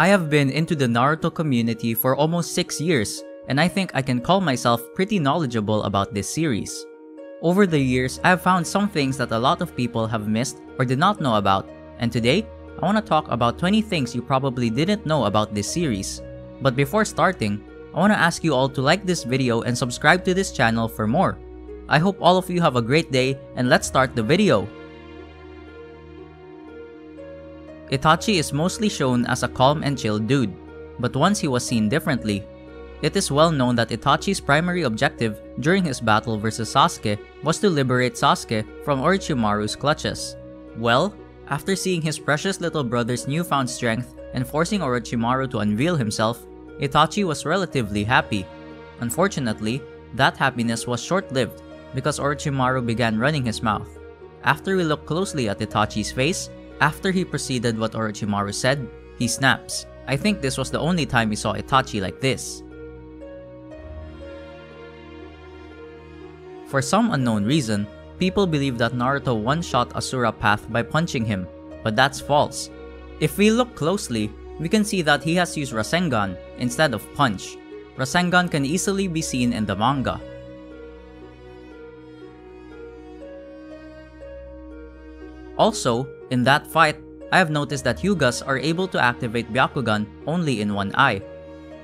I have been into the Naruto community for almost 6 years, and I think I can call myself pretty knowledgeable about this series. Over the years, I have found some things that a lot of people have missed or did not know about, and today, I want to talk about 20 things you probably didn't know about this series. But before starting, I want to ask you all to like this video and subscribe to this channel for more. I hope all of you have a great day and let's start the video! Itachi is mostly shown as a calm and chill dude, but once he was seen differently. It is well known that Itachi's primary objective during his battle versus Sasuke was to liberate Sasuke from Orochimaru's clutches. Well, after seeing his precious little brother's newfound strength and forcing Orochimaru to unveil himself, Itachi was relatively happy. Unfortunately, that happiness was short-lived because Orochimaru began running his mouth. After we look closely at Itachi's face, after he proceeded what Orochimaru said, he snaps. I think this was the only time we saw Itachi like this. For some unknown reason, people believe that Naruto one-shot Asura Path by punching him, but that's false. If we look closely, we can see that he has used Rasengan instead of Punch. Rasengan can easily be seen in the manga. Also, in that fight, I have noticed that Hyugas are able to activate Byakugan only in one eye.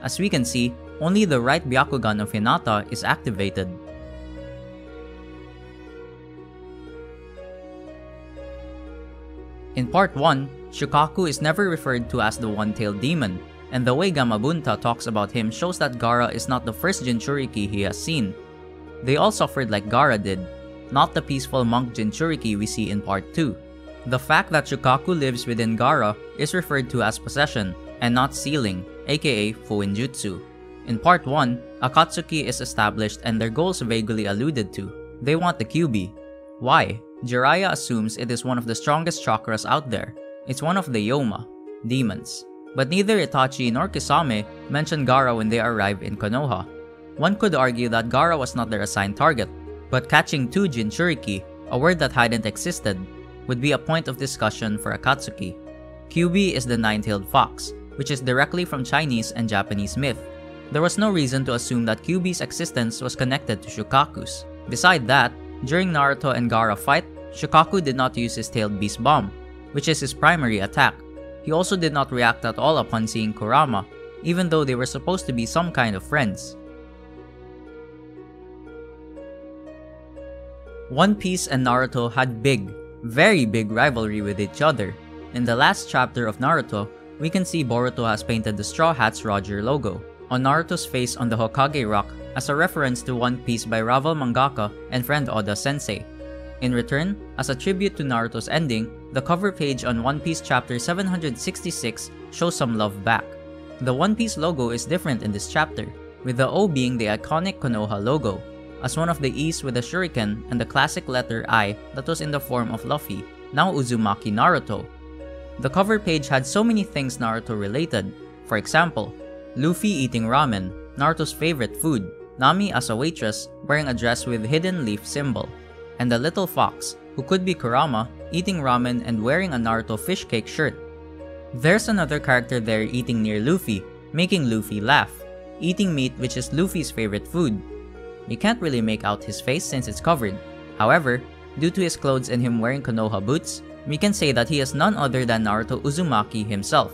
As we can see, only the right Byakugan of Hinata is activated. In part 1, Shukaku is never referred to as the one-tailed demon, and the way Gamabunta talks about him shows that Gaara is not the first Jinchuriki he has seen. They all suffered like Gaara did, not the peaceful monk Jinchuriki we see in part 2. The fact that Shukaku lives within Gaara is referred to as possession, and not sealing, aka Fuinjutsu. In part 1, Akatsuki is established and their goals vaguely alluded to. They want the Kyuubi. Why? Jiraiya assumes it is one of the strongest chakras out there. It's one of the Yoma, demons. But neither Itachi nor Kisame mention Gaara when they arrive in Konoha. One could argue that Gaara was not their assigned target, but catching two Jinchuriki, a word that hadn't existed, would be a point of discussion for Akatsuki. Kyuubi is the nine-tailed fox, which is directly from Chinese and Japanese myth. There was no reason to assume that Kyuubi's existence was connected to Shukaku's. Beside that, during Naruto and Gaara fight, Shukaku did not use his tailed beast bomb, which is his primary attack. He also did not react at all upon seeing Kurama, even though they were supposed to be some kind of friends. One Piece and Naruto had big, very big rivalry with each other. In the last chapter of Naruto, we can see Boruto has painted the Straw Hats Roger logo on Naruto's face on the Hokage rock as a reference to One Piece by rival mangaka and friend Oda Sensei. In return, as a tribute to Naruto's ending, the cover page on One Piece chapter 766 shows some love back. The One Piece logo is different in this chapter, with the O being the iconic Konoha logo, as one of the E's with a shuriken and the classic letter I that was in the form of Luffy, now Uzumaki Naruto. The cover page had so many things Naruto related, for example, Luffy eating ramen, Naruto's favorite food, Nami as a waitress wearing a dress with hidden leaf symbol, and the little fox, who could be Kurama, eating ramen and wearing a Naruto fish cake shirt. There's another character there eating near Luffy, making Luffy laugh, eating meat which is Luffy's favorite food. You can't really make out his face since it's covered. However, due to his clothes and him wearing Konoha boots, we can say that he is none other than Naruto Uzumaki himself.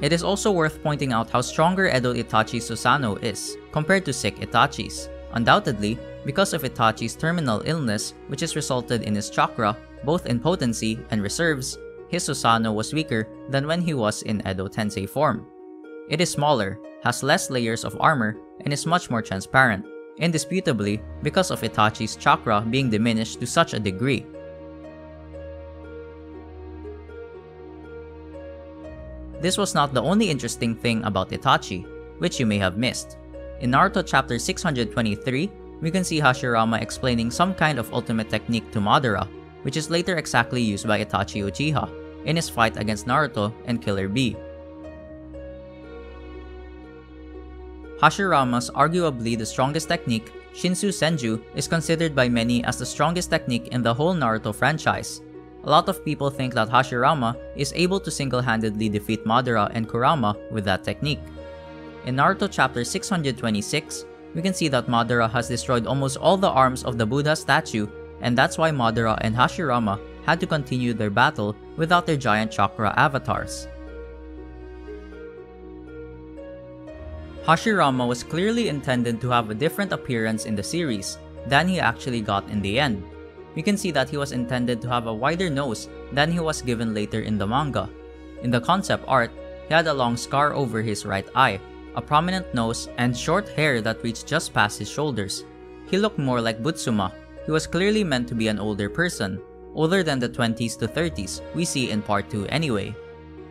It is also worth pointing out how stronger Edo Itachi's Susanoo is, compared to sick Itachi's. Undoubtedly, because of Itachi's terminal illness, which has resulted in his chakra, both in potency and reserves, his Susanoo was weaker than when he was in Edo Tensei form. It is smaller, has less layers of armor, and is much more transparent, indisputably because of Itachi's chakra being diminished to such a degree. This was not the only interesting thing about Itachi, which you may have missed. In Naruto chapter 623, we can see Hashirama explaining some kind of ultimate technique to Madara, which is later exactly used by Itachi Uchiha in his fight against Naruto and Killer Bee. Hashirama's arguably the strongest technique, Shinsu Senju, is considered by many as the strongest technique in the whole Naruto franchise. A lot of people think that Hashirama is able to single-handedly defeat Madara and Kurama with that technique. In Naruto chapter 626, we can see that Madara has destroyed almost all the arms of the Buddha statue and that's why Madara and Hashirama had to continue their battle without their giant chakra avatars. Hashirama was clearly intended to have a different appearance in the series than he actually got in the end. We can see that he was intended to have a wider nose than he was given later in the manga. In the concept art, he had a long scar over his right eye, a prominent nose, and short hair that reached just past his shoulders. He looked more like Butsuma. He was clearly meant to be an older person, older than the 20s to 30s we see in part 2 anyway.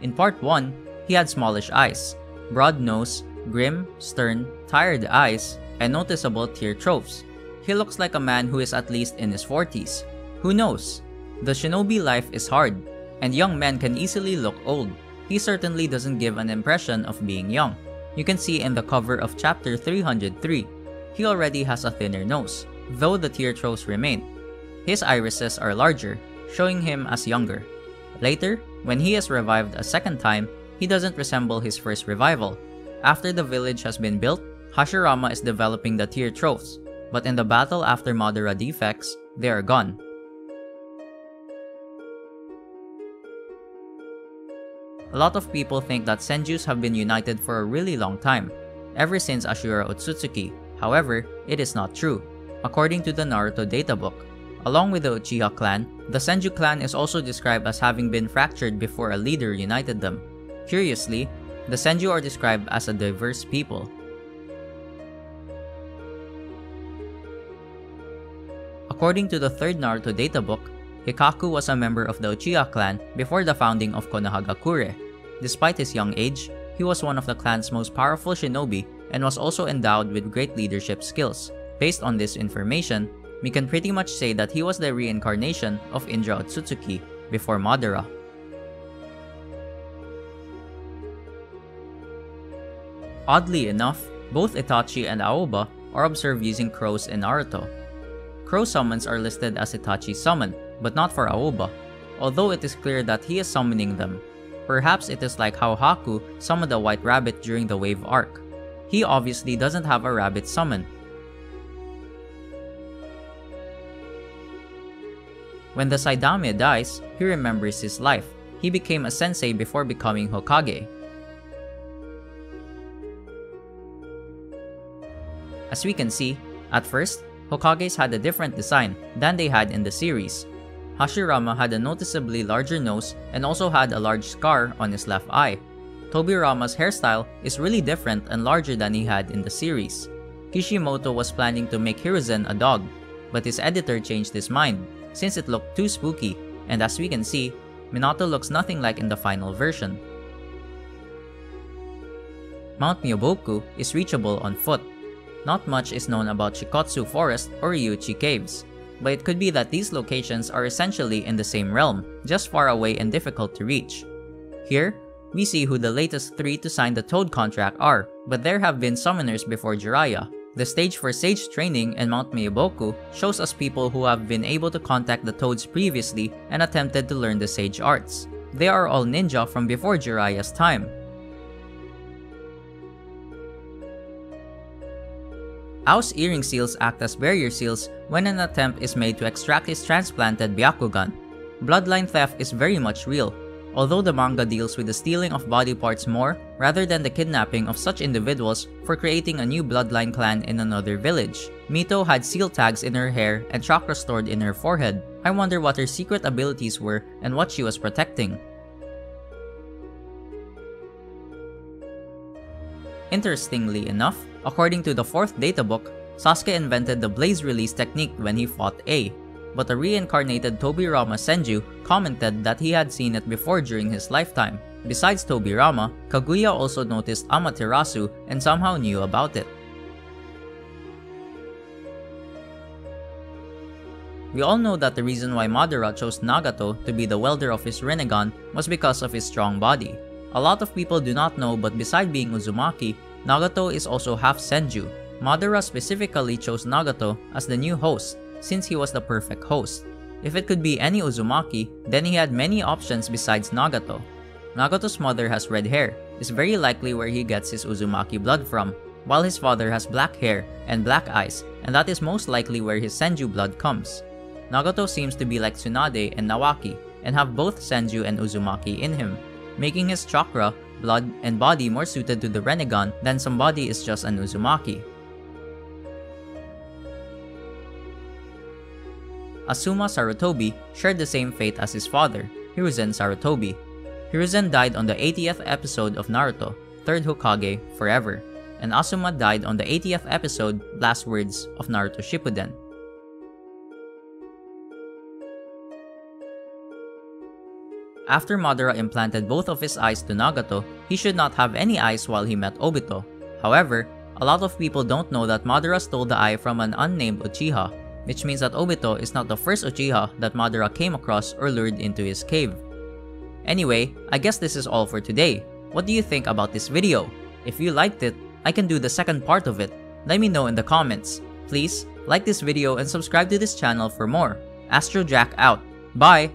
In part 1, he had smallish eyes, broad nose, grim, stern, tired eyes, and noticeable tear troughs. He looks like a man who is at least in his 40s. Who knows? The shinobi life is hard, and young men can easily look old. He certainly doesn't give an impression of being young. You can see in the cover of chapter 303, he already has a thinner nose, though the tear troughs remain. His irises are larger, showing him as younger. Later, when he is revived a second time, he doesn't resemble his first revival. After the village has been built, Hashirama is developing the tear troughs, but in the battle after Madara defects, they are gone. A lot of people think that Senjus have been united for a really long time, ever since Ashura Otsutsuki. However, it is not true. According to the Naruto databook, along with the Uchiha clan, the Senju clan is also described as having been fractured before a leader united them. Curiously, the Senju are described as a diverse people. According to the third Naruto data book, Hikaku was a member of the Uchiha clan before the founding of Konohagakure. Despite his young age, he was one of the clan's most powerful shinobi and was also endowed with great leadership skills. Based on this information, we can pretty much say that he was the reincarnation of Indra Otsutsuki before Madara. Oddly enough, both Itachi and Aoba are observed using crows in Naruto. Crow summons are listed as Itachi's summon, but not for Aoba, although it is clear that he is summoning them. Perhaps it is like how Haku summoned a white rabbit during the wave arc. He obviously doesn't have a rabbit summon. When the Sandaime dies, he remembers his life. He became a sensei before becoming Hokage. As we can see, at first, Hokages had a different design than they had in the series. Hashirama had a noticeably larger nose and also had a large scar on his left eye. Tobirama's hairstyle is really different and larger than he had in the series. Kishimoto was planning to make Hiruzen a dog, but his editor changed his mind since it looked too spooky, and as we can see, Minato looks nothing like in the final version. Mount Myoboku is reachable on foot. Not much is known about Shikotsu Forest or Ryuchi Caves, but it could be that these locations are essentially in the same realm, just far away and difficult to reach. Here, we see who the latest three to sign the Toad contract are, but there have been summoners before Jiraiya. The stage for Sage training in Mount Myoboku shows us people who have been able to contact the Toads previously and attempted to learn the Sage arts. They are all ninja from before Jiraiya's time. Ao's earring seals act as barrier seals when an attempt is made to extract his transplanted Byakugan. Bloodline theft is very much real, although the manga deals with the stealing of body parts more rather than the kidnapping of such individuals for creating a new bloodline clan in another village. Mito had seal tags in her hair and chakra stored in her forehead. I wonder what her secret abilities were and what she was protecting. Interestingly enough, according to the 4th databook, Sasuke invented the blaze release technique when he fought A, but a reincarnated Tobirama Senju commented that he had seen it before during his lifetime. Besides Tobirama, Kaguya also noticed Amaterasu and somehow knew about it. We all know that the reason why Madara chose Nagato to be the welder of his Rinnegan was because of his strong body. A lot of people do not know but beside being Uzumaki, Nagato is also half Senju. Madara specifically chose Nagato as the new host since he was the perfect host. If it could be any Uzumaki, then he had many options besides Nagato. Nagato's mother has red hair, is very likely where he gets his Uzumaki blood from, while his father has black hair and black eyes, and that is most likely where his Senju blood comes. Nagato seems to be like Tsunade and Nawaki, and have both Senju and Uzumaki in him, making his chakra, blood, and body more suited to the Rinnegan than somebody is just an Uzumaki. Asuma Sarutobi shared the same fate as his father, Hiruzen Sarutobi. Hiruzen died on the 80th episode of Naruto, 3rd Hokage, forever, and Asuma died on the 80th episode, Last Words of Naruto Shippuden. After Madara implanted both of his eyes to Nagato, he should not have any eyes while he met Obito. However, a lot of people don't know that Madara stole the eye from an unnamed Uchiha, which means that Obito is not the first Uchiha that Madara came across or lured into his cave. Anyway, I guess this is all for today. What do you think about this video? If you liked it, I can do the second part of it. Let me know in the comments. Please, like this video and subscribe to this channel for more. Astro Jack out. Bye!